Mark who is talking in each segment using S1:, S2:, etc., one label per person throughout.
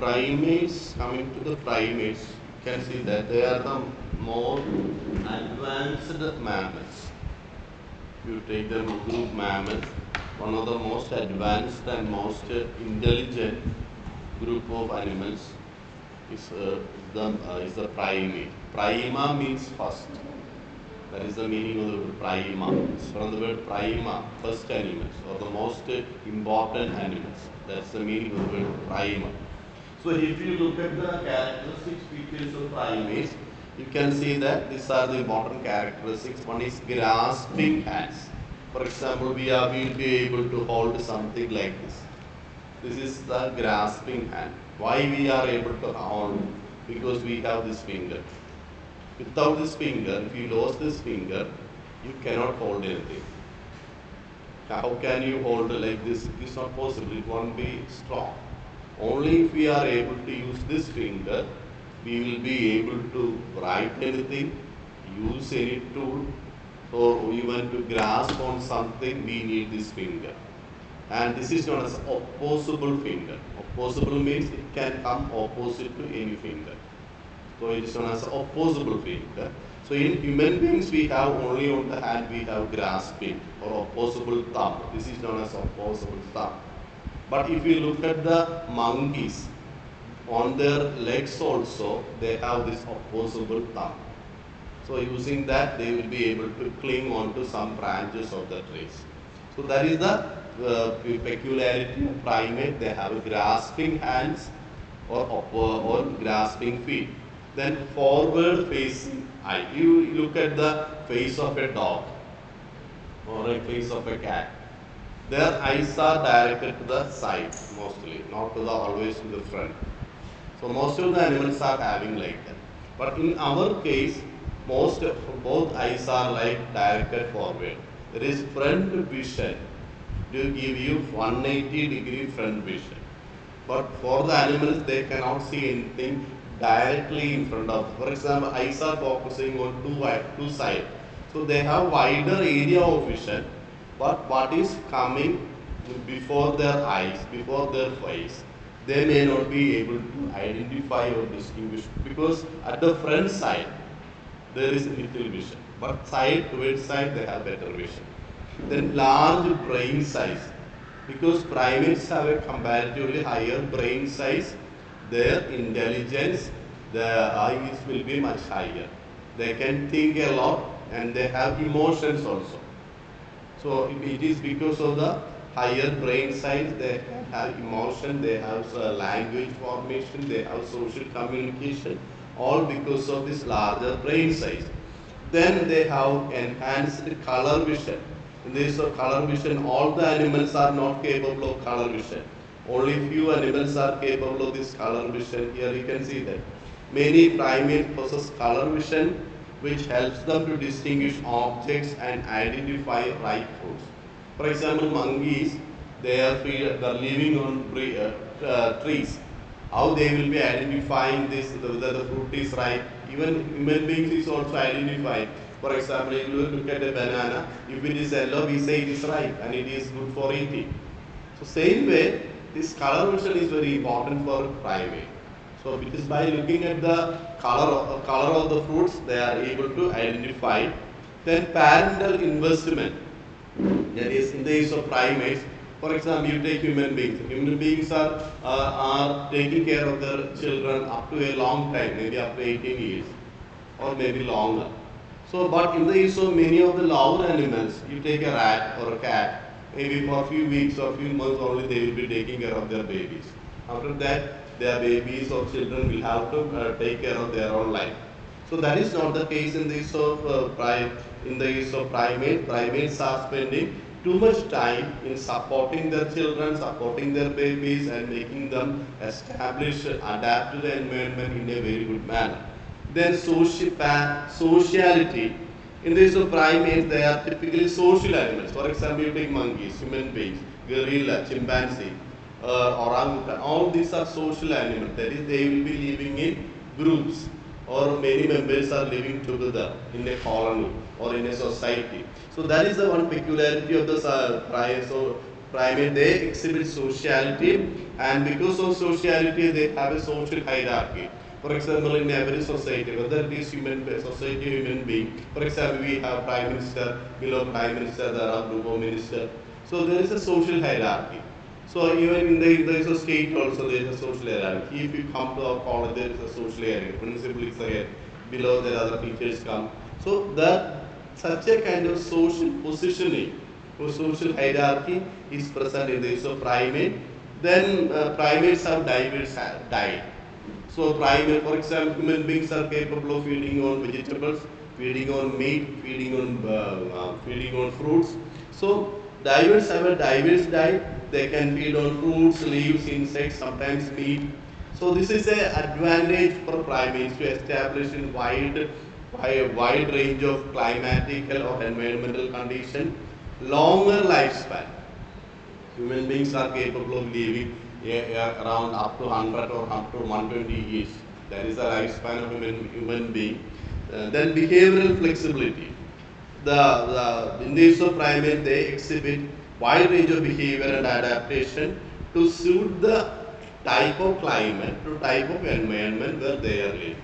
S1: primates, coming to the primates, you can see that they are the more advanced mammals. You take the group mammals, one of the most advanced and most intelligent group of animals is uh, the uh, is the primate. Prima means first. That is the meaning of the word prima. It's from the word prima, first animals, or the most important animals. That's the meaning of the word prima. So if you look at the characteristic features of primates, you can see that these are the important characteristics. One is grasping hands. For example, we are will be able to hold something like this. This is the grasping hand. Why we are able to hold? Because we have this finger. Without this finger, if you lose this finger, you cannot hold anything. How can you hold like this? It is not possible. It won't be strong. Only if we are able to use this finger, we will be able to write anything, use any tool, or even to grasp on something, we need this finger. And this is known as opposable finger. Opposable means it can come opposite to any finger. So it is known as opposable finger. So in human beings, we have only on the hand we have grasping or opposable thumb. This is known as opposable thumb. But if you look at the monkeys, on their legs also they have this opposable thumb. So using that, they will be able to cling onto some branches of the trees. So that is the uh, peculiarity of primate. They have grasping hands or, or grasping feet. Then forward facing eye. You look at the face of a dog or a face of a cat. Their eyes are directed to the side mostly, not to the always to the front. So most of the animals are having like that. But in our case, most both eyes are like directed forward. There is front vision to give you 180 degree front vision. But for the animals, they cannot see anything directly in front of. For example, eyes are focusing on two two sides, so they have wider area of vision. But what is coming before their eyes, before their face, they may not be able to identify or distinguish because at the front side there is little vision, but side towards side they have better vision. Then large brain size because primates have a comparatively higher brain size, their intelligence, their eyes will be much higher. They can think a lot and they have emotions also. So it- is because of the higher brain size, they have emotion, they have uh, language formation, they have social communication, all because of this larger brain size. Then they have enhanced color vision. In this of color vision, all the animals are not capable of color vision. Only few animals are capable of this color vision. Here you can see that. Many primates possess color vision, which helps them to distinguish objects and identify right foods. For example, monkeys, they are, they are living on uh, uh, trees. How they will be identifying this, whether the fruit is ripe. Even human beings is also identified. For example, if you look at a banana, if it is yellow, we say it is ripe and it is good for eating. So same way, this color vision is very important for primate. So it is by looking at the color of, color of the fruits, they are able to identify. Then parental investment. That is, in the case of primates, for example, you take human beings. Human beings are, uh, are taking care of their children up to a long time, maybe up to 18 years or maybe longer. So, but in the case of many of the lower animals, you take a rat or a cat, maybe for a few weeks or a few months only they will be taking care of their babies. After that, their babies or children will have to uh, take care of their own life. So that is not the case in the case of uh, in the case of primate. Primates are spending too much time in supporting their children, supporting their babies, and making them establish, adapt to the environment in a very good manner. Then social sociality. In the case of primates, they are typically social animals. For example, you take monkeys, human beings, gorilla, chimpanzee, uh, orangutan. All these are social animals. That is, they will be living in groups or many members are living together in a colony or in a society. So that is the one peculiarity of the uh, so primate, they exhibit sociality, and because of sociality, they have a social hierarchy. For example, in every society, whether it is human society, human being, for example, we have prime minister, below prime minister, there are group of minister. So there is a social hierarchy. So even in the, there is a state also, there is a social hierarchy. If you come to our college, there is a social hierarchy. Principal is there, below there other teachers come. So that such a kind of social positioning or social hierarchy is present in the use of primate. Then uh, primates have diverse diet. So primate, for example, human beings are capable of feeding on vegetables, feeding on meat, feeding on uh, uh, feeding on fruits. So divers have a diverse diet. They can feed on fruits, leaves, insects, sometimes meat. So this is a advantage for primates to establish in wide, wide, wide range of climatical or environmental condition, longer lifespan. Human beings are capable of living a- a- around up to 100 or up to 120 years. That is the lifespan of human, human being. Uh, then behavioral flexibility. The, the in the use of primate, they exhibit wide range of behavior and adaptation to suit the type of climate, to type of environment where they are living.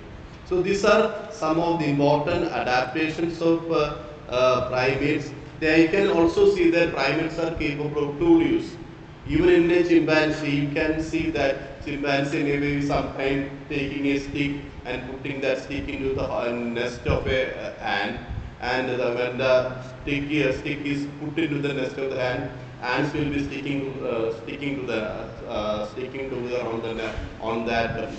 S1: So these are some of the important adaptations of uh, uh, primates. They can also see that primates are capable of tool use. Even in a chimpanzee, you can see that chimpanzee may be sometime taking a stick and putting that stick into the uh, nest of a uh, ant. And the, when the stick, uh, stick is put into the nest of the ant, ants will be sticking, uh, sticking to the, uh, sticking to the on the on that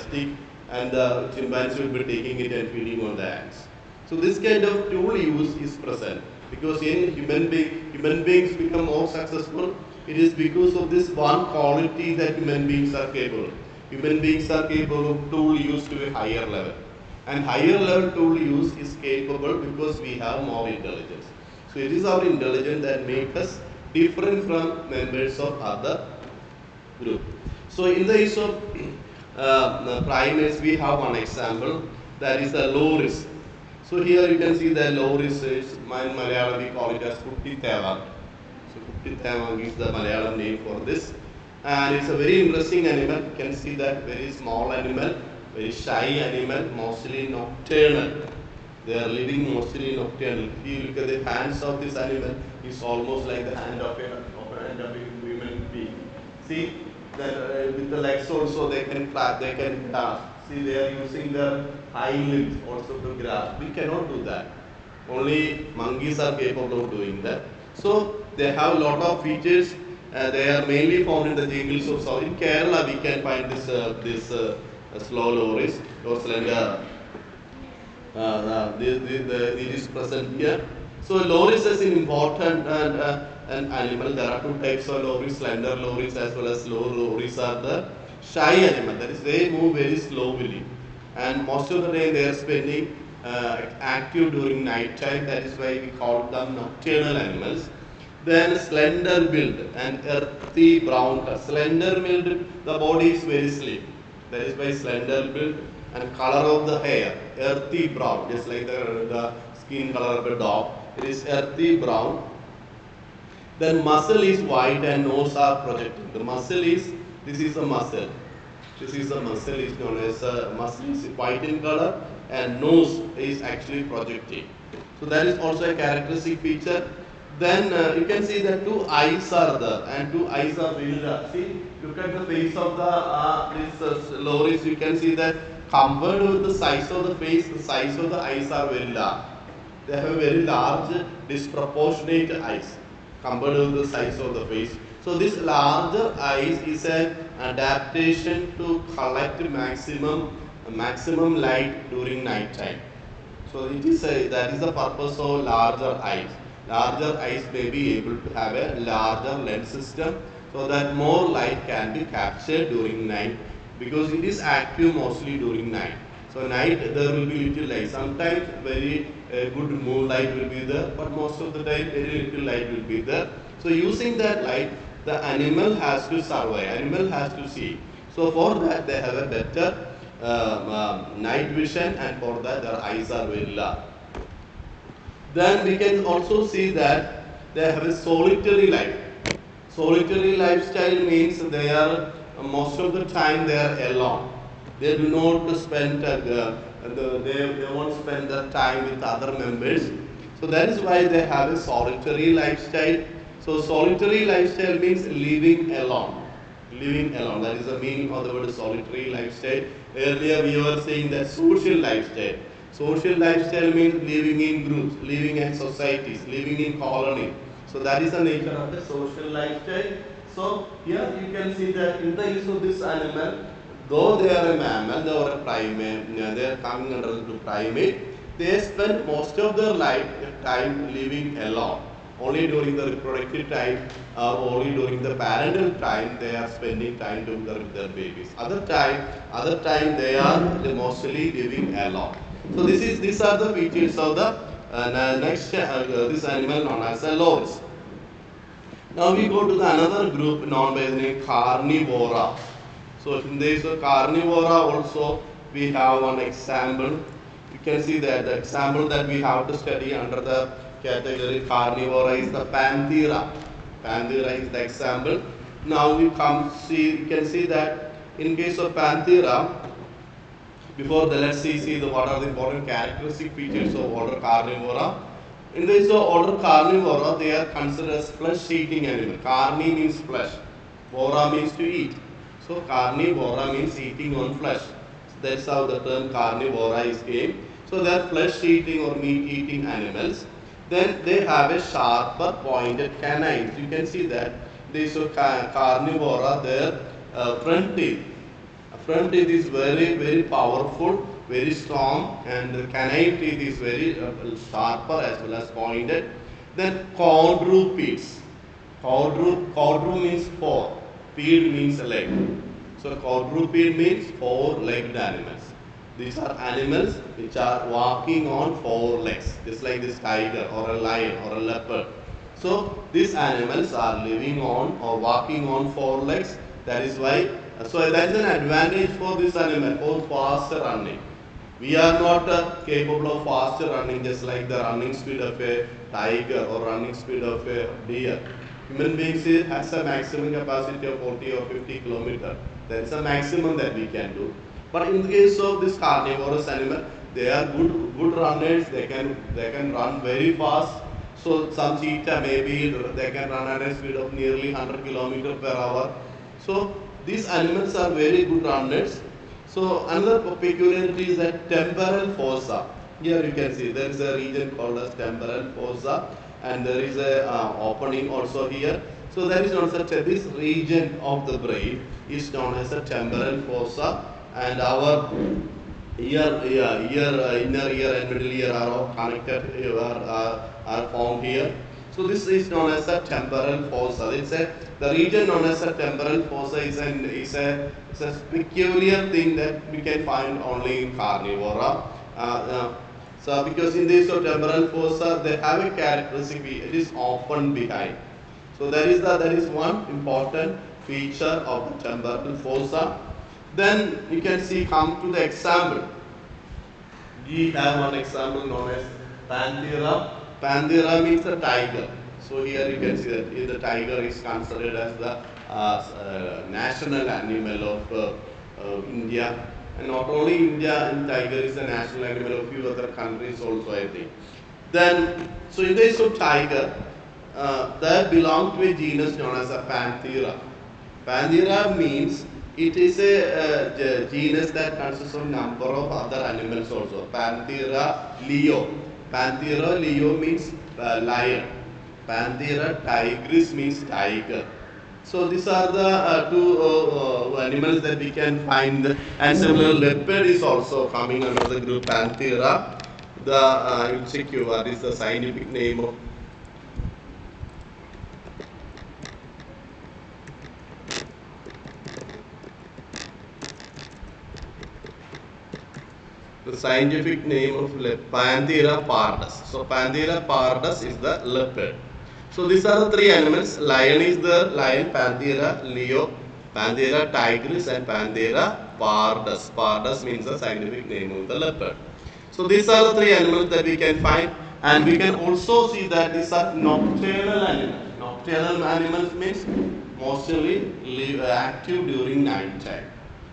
S1: stick, and the chimpanzee will be taking it and feeding on the ants. So this kind of tool use is present because in human being, human beings become more successful. It is because of this one quality that human beings are capable. Human beings are capable of tool use to a higher level, and higher level tool use is capable because we have more intelligence. So it is our intelligence that makes us different from members of other group. So in the case of uh, primates, we have one example that is the loris. So here you can see the loris is in Malayalam we call it as Kutti So Kutti Tevang is the Malayalam name for this. And it's a very interesting animal. You can see that very small animal, very shy animal, mostly nocturnal. They are living mostly nocturnal. If you look at the hands of this animal, it's almost like the hand of a, of a hand of a human being. See that uh, with the legs also they can clap, they can dance. See they are using their hind limbs also to grasp. We cannot do that. Only monkeys are capable of doing that. So they have a lot of features. Uh, they are mainly found in the jungles of South. In Kerala, we can find this uh, this uh, slow loris or slender uh, uh, it is present here. So loris is an important and, uh, an animal. There are two types of loris, slender loris as well as slow loris are the shy animal. That is, they move very slowly, and most of the day they are spending uh, active during night time. That is why we call them nocturnal animals. Then slender build and earthy brown. Slender build, the body is very slim. That is why slender build and color of the hair, earthy brown, just like the, the skin color of a dog. It is earthy brown. Then muzzle is white and nose are projecting. The muzzle is, this is a muzzle. This is a muzzle is known as a muzzle is white in color and nose is actually projecting. So that is also a characteristic feature. Then uh, you can see that two eyes are there and two eyes are very large. See, look at the face of the uh, this uh, loris. You can see that compared with the size of the face, the size of the eyes are very large. They have very large, disproportionate eyes compared with the size of the face. So this larger eyes is an adaptation to collect maximum maximum light during night time. So it is a, that is the purpose of larger eyes. Larger eyes may be able to have a larger lens system so that more light can be captured during night because it is active mostly during night. So night there will be little light. Sometimes very uh, good moonlight will be there, but most of the time very little light will be there. So using that light, the animal has to survive. Animal has to see. So for that they have a better um, um, night vision, and for that their eyes are very large. Then we can also see that they have a solitary life. Solitary lifestyle means they are uh, most of the time they are alone. They do not spend uh, the, the, they, they won't spend their time with other members. So that is why they have a solitary lifestyle. So solitary lifestyle means living alone. Living alone. That is the meaning of the word solitary lifestyle. Earlier we were saying that social lifestyle. Social lifestyle means living in groups, living in societies, living in colony. So that is the nature of the social lifestyle. So here you can see that in the use of this animal, though they are a mammal, they are a primate, uh, they are coming under the primate, they spend most of their life time living alone. Only during the reproductive time or only during the parental time they are spending time together with their babies. Other time, other time they are mostly living alone. So this is these are the features of the uh, next uh, this animal known as a loris. Now we go to the another group known by the name carnivora. So in this carnivora also we have one example. You can see that the example that we have to study under the category carnivora is the panthera. Panthera is the example. Now we come see you can see that in case of panthera before the let's see, see the what are the important characteristic features of order carnivora. In the case of order carnivora, they are considered as flesh-eating animal. Carni means flesh, vora means to eat. So carnivora means eating on flesh. So that's how the term carnivora is came. So they are flesh-eating or meat-eating animals. Then they have a sharper pointed canines. You can see that these are ca- carnivora, their uh, front teeth front teeth is very very powerful very strong and the canine teeth is very uh, sharper as well as pointed. Then quadrupeds quadru quadru means four. Ped means leg. So quadruped means four legged animals. These are animals which are walking on four legs just like this tiger or a lion or a leopard. So these animals are living on or walking on four legs. That is why so that is an advantage for this animal for faster running. We are not uh, capable of faster running just like the running speed of a tiger or running speed of a deer. Human beings has a maximum capacity of 40 or 50 kilometer. That is the maximum that we can do. But in the case of this carnivorous animal, they are good good runners. They can they can run very fast. So some cheetah maybe they can run at a speed of nearly 100 kilometer per hour. So these animals are very good runners. So another peculiarity is that temporal fossa. Here you can see there is a region called as temporal fossa, and there is a uh, opening also here. So there is known as a, this region of the brain is known as a temporal fossa, and our ear, ear, ear uh, inner ear and middle ear are all connected, uh, are, are, are found here. So this is known as a temporal fossa. It's a the region known as a temporal fossa is an is a is a peculiar thing that we can find only in carnivora. Uh, uh, so because in this of temporal fossa they have a characteristic it is open behind. So that is the that is one important feature of the temporal fossa. Then you can see come to the example. We have one example known as Panthera. Panthera means a tiger. So here you can see that the tiger is considered as the uh, uh, national animal of uh, uh, India. And not only India, and tiger is the national animal of few other countries also, I think. Then, so in case of tiger, uh, that belong to a genus known as a Panthera. Panthera means it is a uh, genus that consists of number of other animals also. Panthera leo. Panthera leo means uh, lion. Panthera tigris means tiger. So these are the uh, two uh, uh, animals that we can find. And similar leopard is also coming under the group Panthera. The uh, insecure is the scientific name of the scientific name of Panthera pardus. So Panthera pardus is the leopard. So these are the three animals. Lion is the lion, Panthera leo, Panthera tigris, and Panthera pardus. Pardus means the scientific name of the leopard. So these are the three animals that we can find, and we can also see that these are nocturnal animals. nocturnal animals means mostly live, uh, active during night time.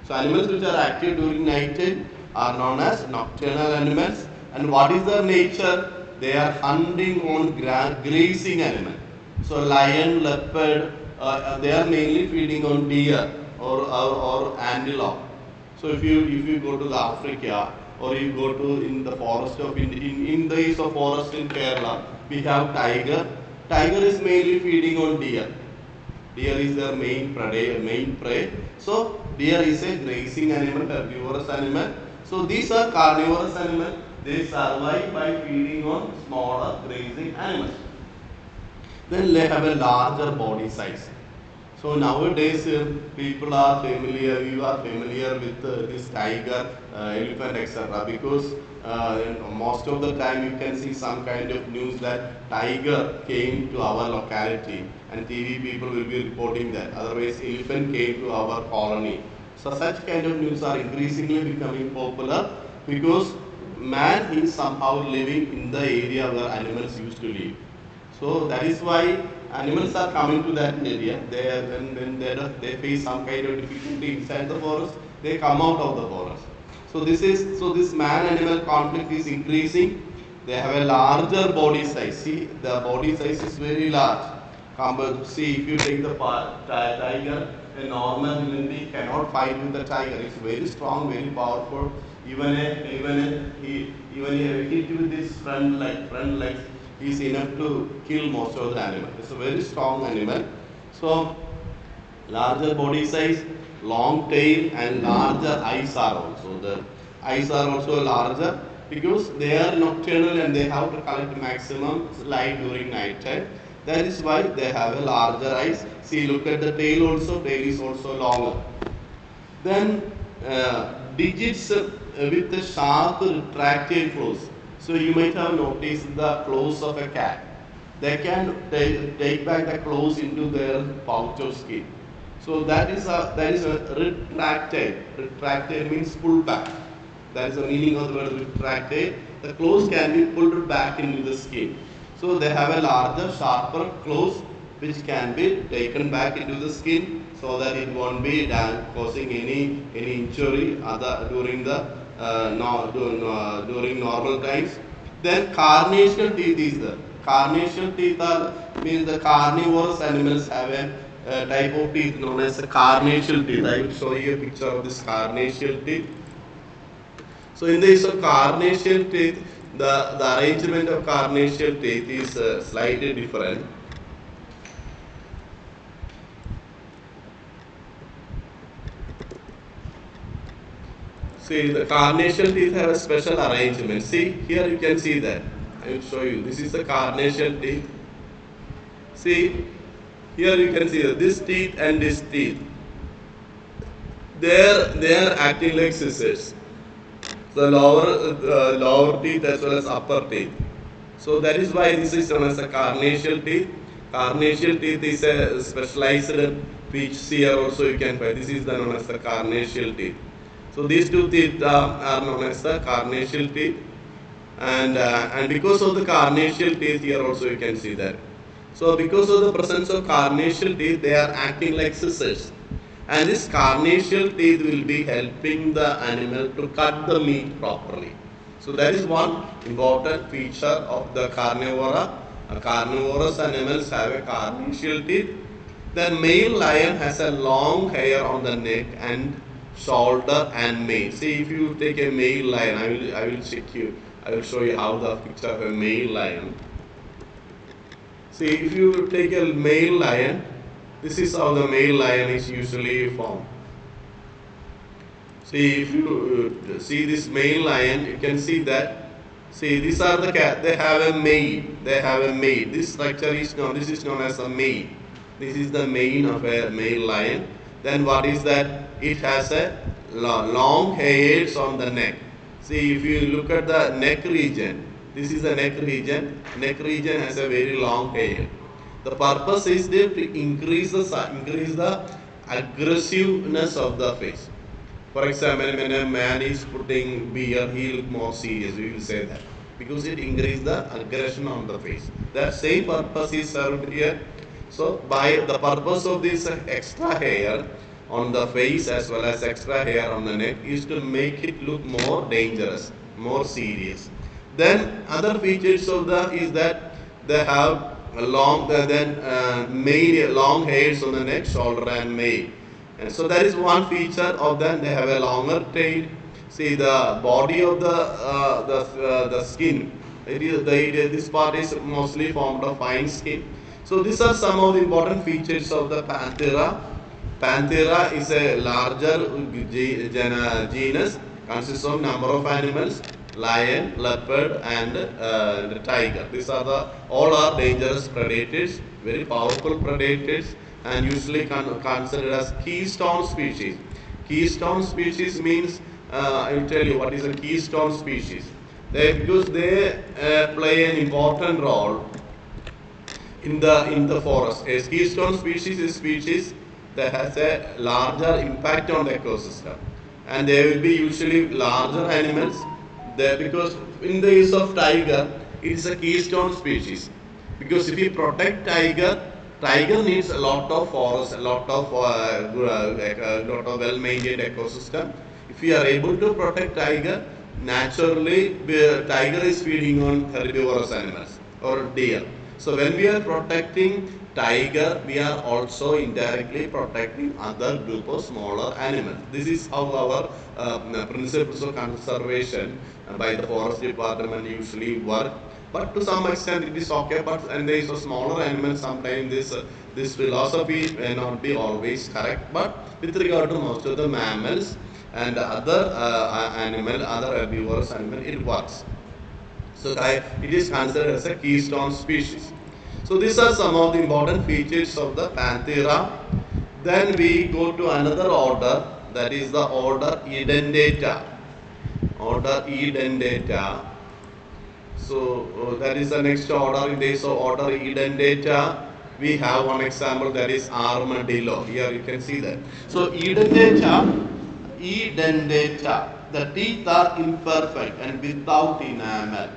S1: So animals which are active during night time are known as nocturnal animals. And what is their nature? They are hunting on gra- grazing animal. So lion, leopard, uh, uh, they are mainly feeding on deer or, or, or antelope. So if you if you go to the Africa or you go to in the forest of in in, in the east of forest in Kerala, we have tiger. Tiger is mainly feeding on deer. Deer is their main prey, main prey. So deer is a grazing animal, herbivorous animal. So these are carnivorous animals. They survive by feeding on smaller grazing animals. Then they have a larger body size. So nowadays uh, people are familiar, you are familiar with uh, this tiger, uh, elephant, etc. Because uh, most of the time you can see some kind of news that tiger came to our locality and TV people will be reporting that. Otherwise elephant came to our colony. So such kind of news are increasingly becoming popular because man is somehow living in the area where animals used to live. So that is why animals are coming to that area. They when, when they, they face some kind of difficulty inside the forest, they come out of the forest. So this is so this man-animal conflict is increasing. They have a larger body size. See, the body size is very large. Compared, see, if you take the tiger, a normal human being cannot fight with the tiger. It's very strong, very powerful. Even a even a he, even a hit with his front leg, front legs is enough to kill most of the animal. It's a very strong animal. So larger body size, long tail and larger eyes are also the eyes are also larger because they are nocturnal and they have to collect maximum light during night time. That is why they have a larger eyes. See, look at the tail also. Tail is also longer. Then uh, digits uh, with the sharp retracted claws. So you might have noticed the claws of a cat. They can take, back the claws into their pouch of skin. So that is a that is a retracted. Retracted means pull back. That is the meaning of the word retracted. The claws can be pulled back into the skin. So they have a larger, sharper claws which can be taken back into the skin so that it won't be causing any any injury other during the uh, no, du- no- during normal times. Then carnassial teeth is there. Carnassial teeth are means the carnivorous animals have a uh, type of teeth known as the carnassial teeth. I will show you a picture of this carnassial teeth. So in the case of carnassial teeth, the, the arrangement of carnassial teeth is uh, slightly different. See, the carnassial teeth have a special arrangement. See, here you can see that. I will show you. This is the carnassial teeth. See, here you can see this teeth and this teeth. They are, they are acting like scissors. The lower, uh, lower teeth as well as upper teeth. So that is why this is known as a carnassial teeth. Carnassial teeth is a specialized peach here also you can find. This is known as the carnassial teeth. So these two teeth uh, are known as the carnassial teeth. And, uh, and because of the carnassial teeth here also you can see that. So because of the presence of carnassial teeth, they are acting like scissors. And this carnassial teeth will be helping the animal to cut the meat properly. So that is one important feature of the carnivora. Uh, carnivorous animals have a carnassial teeth. The male lion has a long hair on the neck and shoulder and mane. See if you take a male lion, I will I will check you. I will show you how the picture of a male lion. See, if you take a male lion, this is how the male lion is usually formed. See, if you uh, see this male lion, you can see that. See, these are the cat. They have a mane. They have a mane. This structure is known. This is known as a mane. This is the mane of a male lion. Then what is that? It has a long hairs on the neck. See, if you look at the neck region, this is the neck region. Neck region has a very long hair. The purpose is there to increase the increase the aggressiveness of the face. For example, when a man is putting beer, he look more serious. We will say that because it increases the aggression on the face. That same purpose is served here. So by the purpose of this extra hair on the face as well as extra hair on the neck is to make it look more dangerous, more serious. Then other features of the is that they have long uh, then uh, long hairs on the neck, shoulder and mane. And so that is one feature of them. They have a longer tail. See the body of the uh, the uh, the skin. It is the, it, this part is mostly formed of fine skin. So these are some of the important features of the Panthera. Panthera is a larger ge- gen- genus, consists of number of animals, lion, leopard, and uh, tiger. These are the all are dangerous predators, very powerful predators, and usually con- considered as keystone species. Keystone species means uh, I will tell you what is a keystone species. They, because they uh, play an important role in the in the forest. A keystone species is species that has a larger impact on the ecosystem, and they will be usually larger animals. They, because in the case of tiger, it is a keystone species. Because if you protect tiger, tiger needs a lot of forest, a lot of uh, uh, a lot of well-maintained ecosystem. If you are able to protect tiger, naturally tiger is feeding on herbivorous animals or deer. So when we are protecting tiger, we are also indirectly protecting other group of smaller animals. This is how our uh, principles of conservation uh, by the forest department usually work. But to some extent it is okay. But and there is a smaller animal. Sometimes this uh, this philosophy may not be always correct. But with regard to most of the mammals and other uh, animal, other herbivorous animal, it works. So it is considered as a keystone species. So these are some of the important features of the Panthera. Then we go to another order that is the order Edentata. Order Edentata. So uh, that is the next order in this order Edentata. We have one example that is armadillo. Here you can see that. So Edentata, Edentata. The teeth are imperfect and without enamel.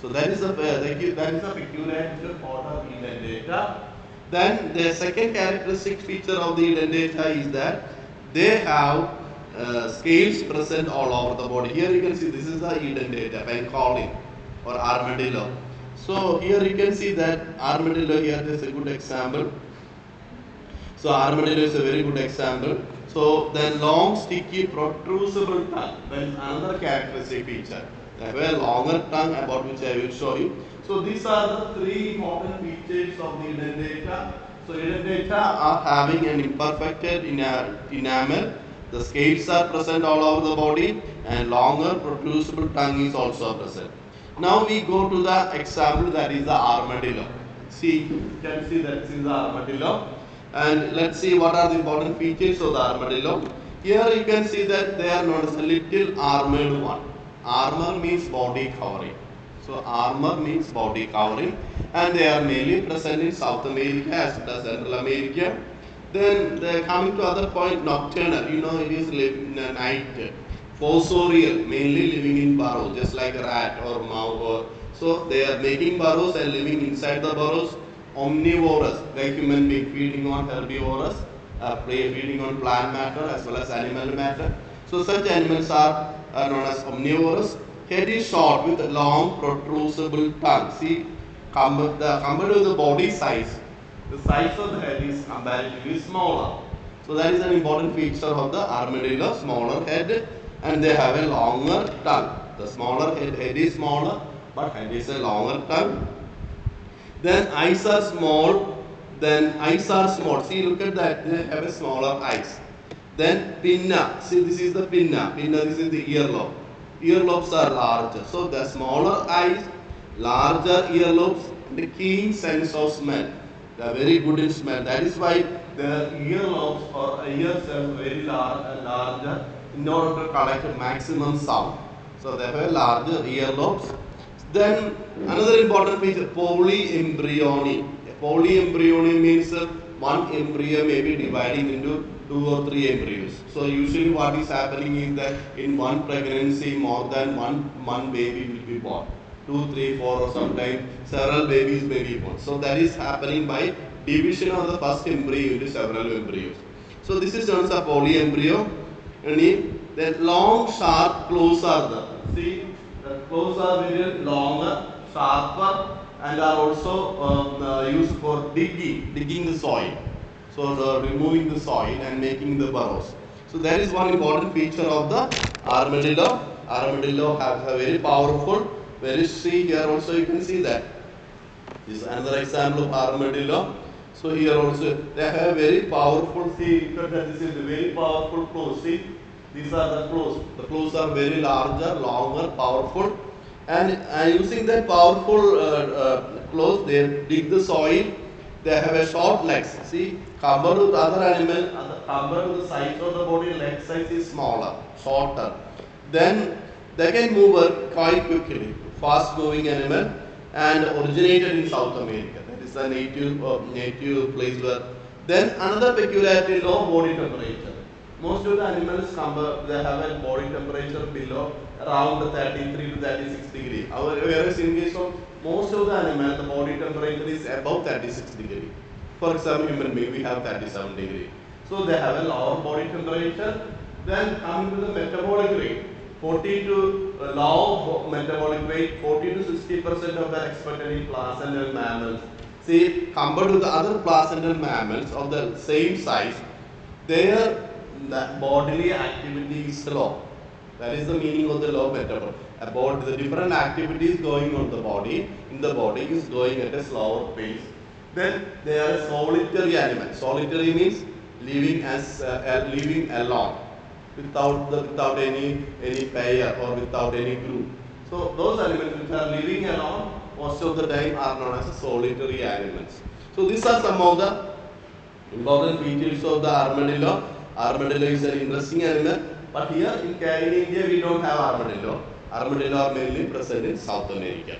S1: So that is a that is a peculiarity of order Edentata. Then the second characteristic feature of the Edentata is that they have uh, scales present all over the body. Here you can see this is the Edentata, Bengali or armadillo. So here you can see that armadillo here is a good example. So armadillo is a very good example. So then long, sticky, protrusible tongue. That is another characteristic feature. A longer tongue about which I will show you. So these are the three important features of the Edentata. So Edentata are having an imperfected enamel. The scales are present all over the body and longer protrusible tongue is also present. Now we go to the example that is the armadillo. See, you can see that this is the armadillo. And let's see what are the important features of the armadillo. Here you can see that they are known as a little armored one. Armor means body covering. So armor means body covering and they are mainly present in South America as well as Central America. Then they coming to other point nocturnal. You know it is the night. Fossorial, mainly living in burrows, just like a rat or mouse. So they are making burrows and living inside the burrows. Omnivorous, like human being feeding on herbivorous, uh, play- feeding on plant matter as well as animal matter. So such animals are, known as omnivorous. Head is short with a long protrusible tongue. See, compared the, compared to the body size, the size of the head is comparatively smaller. So that is an important feature of the armadillo, smaller head and they have a longer tongue. The smaller head, head is smaller but head is a longer tongue. Then eyes are small, then eyes are small. See look at that, they have a smaller eyes. Then pinna, see this is the pinna, pinna this is the earlobe. Earlobes are larger. So the smaller eyes, larger earlobes, and a keen sense of smell. They are very good in smell. That is why the earlobes or ears are very large, larger in order to collect maximum sound. So they have larger earlobes. Then another important feature, polyembryony. Polyembryony means uh, one embryo may be dividing into two or three embryos. So usually what is happening is that in one pregnancy more than one one baby will be born. Two, three, four or sometimes several babies may be born. So that is happening by division of the first embryo into several embryos. So this is as a polyembryo. And then long sharp claws are there. See, the claws are very longer, sharper, and are also um, uh, used for digging, digging the soil. So the removing the soil and making the burrows. So that is one important feature of the armadillo. Armadillo has a very powerful, very see here also you can see that. This is another example of armadillo. So here also they have a very powerful see this is the very powerful claws. See these are the claws. The claws are very larger, longer, powerful. And uh, using that powerful uh, uh, claws, they dig the soil. They have a short legs. See, compared with other animal, compared with the size of the body, leg size is smaller, shorter. Then they can move quite quickly. Fast-moving animal and originated in South America. That is the native uh, native place where. Then another peculiarity: low body temperature. Most of the animals compare, they have a body temperature below around 33 to 36 degree. Our, whereas in case of most of the animals, the body temperature is above 36 degree. For example, human being, we have 37 degree. So they have a lower body temperature. Then coming to the metabolic rate, 40 to uh, low metabolic rate, 40 to 60 percent of the expected in placental mammals. See, compared to the other placental mammals of the same size, their the bodily activity is low. That is the meaning of the metabolic. About the different activities going on the body, in the body is going at a slower pace. Then they are solitary animal. Solitary means living as uh, living alone, without the without any any pair or without any group. So those animals which are living alone most of the time are known as solitary animals. So these are some of the important features of the armadillo. Armadillo is an interesting animal, But here in, in India we don't have armadillo. Armadillo are mainly present in South America.